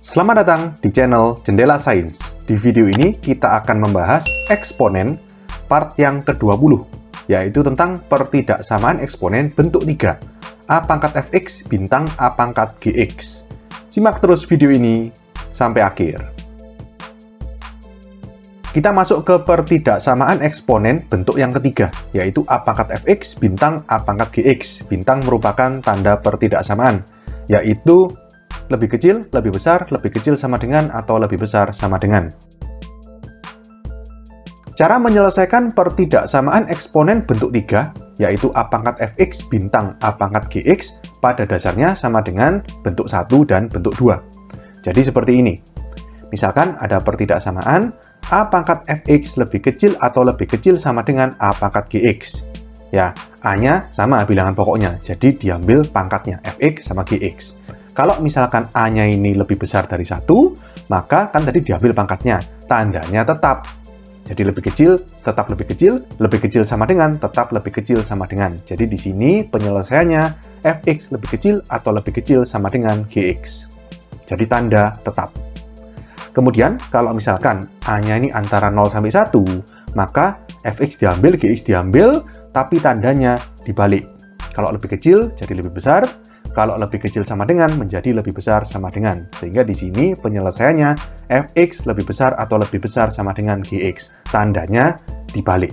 Selamat datang di channel Jendela Sains. Di video ini kita akan membahas eksponen part yang ke-20, yaitu tentang pertidaksamaan eksponen bentuk 3, A pangkat fx bintang A pangkat gx. Simak terus video ini sampai akhir. Kita masuk ke pertidaksamaan eksponen bentuk yang ketiga, yaitu A pangkat fx bintang A pangkat gx. Bintang merupakan tanda pertidaksamaan, yaitu lebih kecil, lebih besar, lebih kecil sama dengan, atau lebih besar sama dengan. Cara menyelesaikan pertidaksamaan eksponen bentuk 3, yaitu A pangkat fx bintang A pangkat gx, pada dasarnya sama dengan bentuk 1 dan bentuk 2. Jadi seperti ini. Misalkan ada pertidaksamaan A pangkat fx lebih kecil atau lebih kecil sama dengan A pangkat gx. Ya, A-nya sama bilangan pokoknya, jadi diambil pangkatnya fx sama gx. Kalau misalkan A-nya ini lebih besar dari satu, maka kan tadi diambil pangkatnya, tandanya tetap. Jadi lebih kecil, tetap lebih kecil, lebih kecil sama dengan, tetap lebih kecil sama dengan. Jadi di sini penyelesaiannya fx lebih kecil atau lebih kecil sama dengan gx. Jadi tanda tetap. Kemudian kalau misalkan A-nya ini antara 0 sampai 1, maka fx diambil, gx diambil, tapi tandanya dibalik. Kalau lebih kecil jadi lebih besar, kalau lebih kecil sama dengan menjadi lebih besar sama dengan. Sehingga di sini penyelesaiannya fx lebih besar atau lebih besar sama dengan gx. Tandanya dibalik.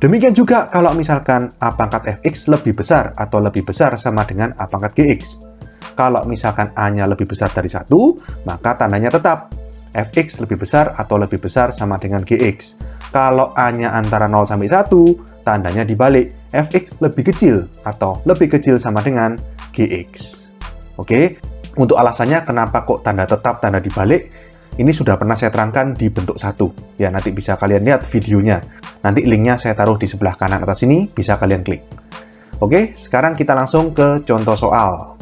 Demikian juga kalau misalkan a pangkat fx lebih besar atau lebih besar sama dengan a pangkat gx. Kalau misalkan a-nya lebih besar dari 1, maka tandanya tetap fx lebih besar atau lebih besar sama dengan gx. Kalau a-nya antara 0 sampai 1, tandanya dibalik, fx lebih kecil atau lebih kecil sama dengan gx. Oke, untuk alasannya kenapa kok tanda tetap, tanda dibalik, ini sudah pernah saya terangkan di bentuk satu. Ya, nanti bisa kalian lihat videonya. Nanti linknya saya taruh di sebelah kanan atas sini, bisa kalian klik. Oke, sekarang kita langsung ke contoh soal.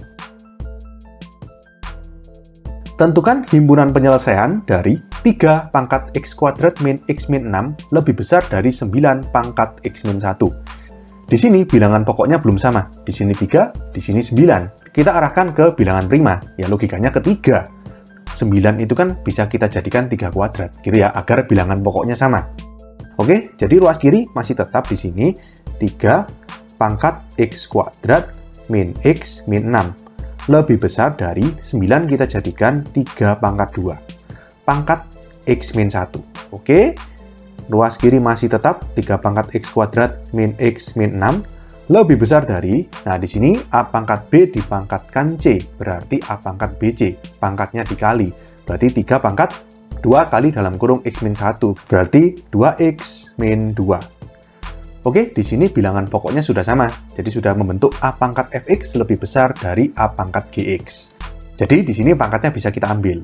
Tentukan himpunan penyelesaian dari 3 pangkat x kuadrat min x min 6 lebih besar dari 9 pangkat x min 1. Di sini bilangan pokoknya belum sama. Di sini 3, di sini 9. Kita arahkan ke bilangan prima. Ya logikanya ketiga. 9 itu kan bisa kita jadikan 3 kuadrat gitu ya agar bilangan pokoknya sama. Oke, jadi ruas kiri masih tetap di sini 3 pangkat x kuadrat min x min 6 lebih besar dari 9 kita jadikan 3 pangkat 2 pangkat x min 1 oke Ruas kiri masih tetap 3 pangkat x kuadrat min x min 6 lebih besar dari, nah di sini A pangkat B dipangkatkan C, berarti A pangkat BC, pangkatnya dikali, berarti 3 pangkat 2 kali dalam kurung x min 1, berarti 2x min 2. Oke, di sini bilangan pokoknya sudah sama, jadi sudah membentuk A pangkat fx lebih besar dari A pangkat gx. Jadi di sini pangkatnya bisa kita ambil.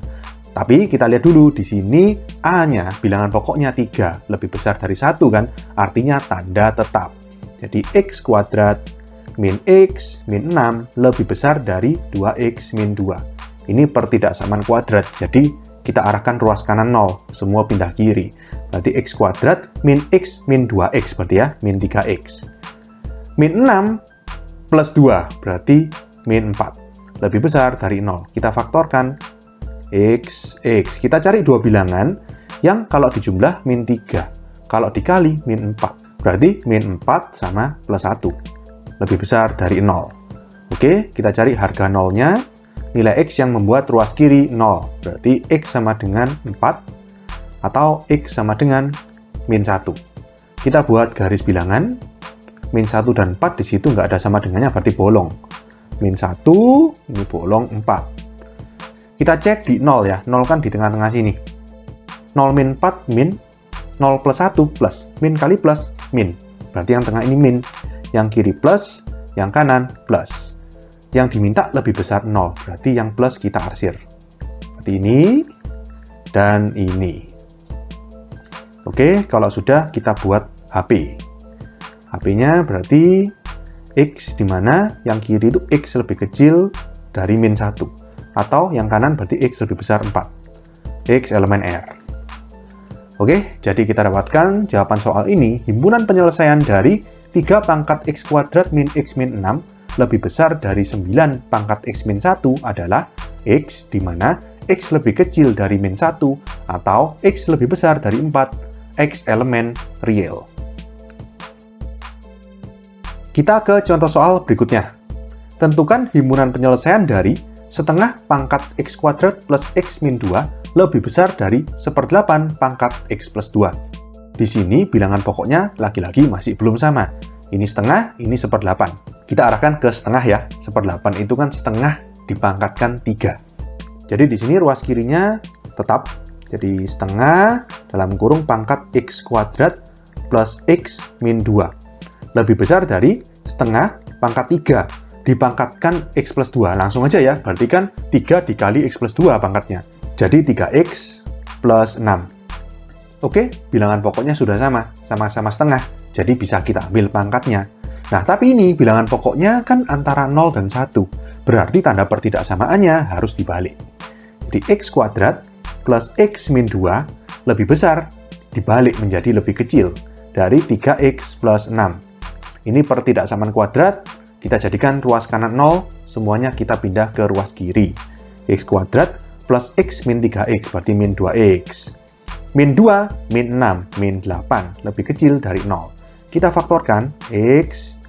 Tapi kita lihat dulu di sini A-nya bilangan pokoknya 3, lebih besar dari 1 kan, artinya tanda tetap. Jadi X kuadrat min X min 6 lebih besar dari 2X min 2. Ini pertidaksamaan kuadrat, jadi kita arahkan ruas kanan 0, semua pindah kiri. Berarti X kuadrat min X min 2X berarti ya, min 3X. Min 6 plus 2, berarti min 4. Lebih besar dari 0. Kita faktorkan X, X. Kita cari dua bilangan yang kalau dijumlah min 3. Kalau dikali min 4. Berarti min 4 sama plus 1. Lebih besar dari 0. Oke, kita cari harga nolnya. Nilai X yang membuat ruas kiri 0. Berarti X sama dengan 4 atau X sama dengan min 1. Kita buat garis bilangan. Min 1 dan 4 di situ nggak ada sama dengannya berarti bolong. Min 1, ini bolong 4 kita cek di 0 ya, 0 kan di tengah-tengah sini. 0 min 4 min, 0 plus 1 plus, min kali plus, min. Berarti yang tengah ini min, yang kiri plus, yang kanan plus. Yang diminta lebih besar 0, berarti yang plus kita arsir. Berarti ini, dan ini. Oke, kalau sudah kita buat HP. HP-nya berarti X di mana yang kiri itu X lebih kecil dari min 1 atau yang kanan berarti X lebih besar 4. X elemen R. Oke, jadi kita dapatkan jawaban soal ini, himpunan penyelesaian dari 3 pangkat X kuadrat min X min 6 lebih besar dari 9 pangkat X min 1 adalah X, di mana X lebih kecil dari min 1 atau X lebih besar dari 4, X elemen real. Kita ke contoh soal berikutnya. Tentukan himpunan penyelesaian dari setengah pangkat X kuadrat plus X min 2 lebih besar dari seperdelapan pangkat X plus 2. Di sini bilangan pokoknya lagi-lagi masih belum sama. Ini setengah, ini seperdelapan. Kita arahkan ke setengah ya. Seperdelapan itu kan setengah dipangkatkan 3. Jadi di sini ruas kirinya tetap jadi setengah dalam kurung pangkat X kuadrat plus X min 2. Lebih besar dari setengah pangkat 3 dipangkatkan X plus 2. Langsung aja ya, berarti kan 3 dikali X plus 2 pangkatnya. Jadi 3X plus 6. Oke, bilangan pokoknya sudah sama, sama-sama setengah. Jadi bisa kita ambil pangkatnya. Nah, tapi ini bilangan pokoknya kan antara 0 dan 1. Berarti tanda pertidaksamaannya harus dibalik. Jadi X kuadrat plus X min 2 lebih besar dibalik menjadi lebih kecil dari 3X plus 6. Ini pertidaksamaan kuadrat, kita jadikan ruas kanan 0, semuanya kita pindah ke ruas kiri. X kuadrat plus X min 3X, berarti min 2X. Min 2, min 6, min 8, lebih kecil dari 0. Kita faktorkan X,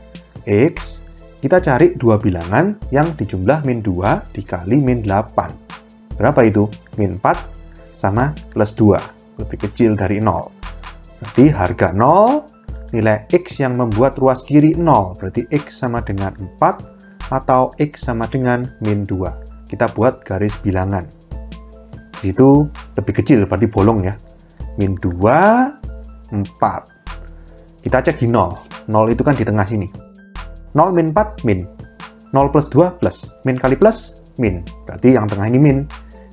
X, kita cari dua bilangan yang dijumlah min 2 dikali min 8. Berapa itu? Min 4 sama plus 2, lebih kecil dari 0. Berarti harga 0 nilai X yang membuat ruas kiri 0, berarti X sama dengan 4 atau X sama dengan min 2. Kita buat garis bilangan. Itu lebih kecil, berarti bolong ya. Min 2, 4. Kita cek di 0. 0 itu kan di tengah sini. 0 min 4, min. 0 plus 2, plus. Min kali plus, min. Berarti yang tengah ini min.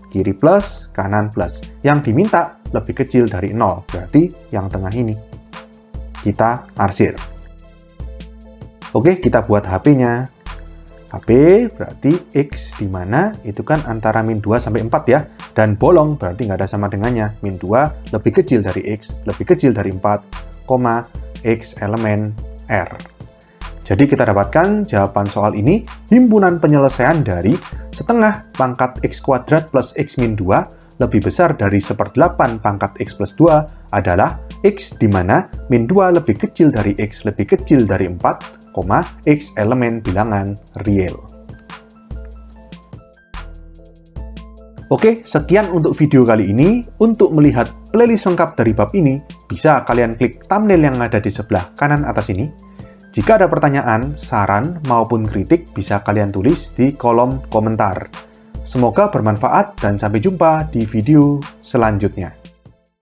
Kiri plus, kanan plus. Yang diminta lebih kecil dari 0, berarti yang tengah ini kita arsir. Oke, kita buat HP-nya. HP berarti X di mana itu kan antara min 2 sampai 4 ya. Dan bolong berarti nggak ada sama dengannya. Min 2 lebih kecil dari X, lebih kecil dari 4, koma, X elemen R. Jadi kita dapatkan jawaban soal ini himpunan penyelesaian dari setengah pangkat X kuadrat plus X min 2 lebih besar dari seperdelapan pangkat X plus 2 adalah X di mana min 2 lebih kecil dari X lebih kecil dari 4, X elemen bilangan real. Oke, sekian untuk video kali ini. Untuk melihat playlist lengkap dari bab ini, bisa kalian klik thumbnail yang ada di sebelah kanan atas ini. Jika ada pertanyaan, saran, maupun kritik, bisa kalian tulis di kolom komentar. Semoga bermanfaat dan sampai jumpa di video selanjutnya.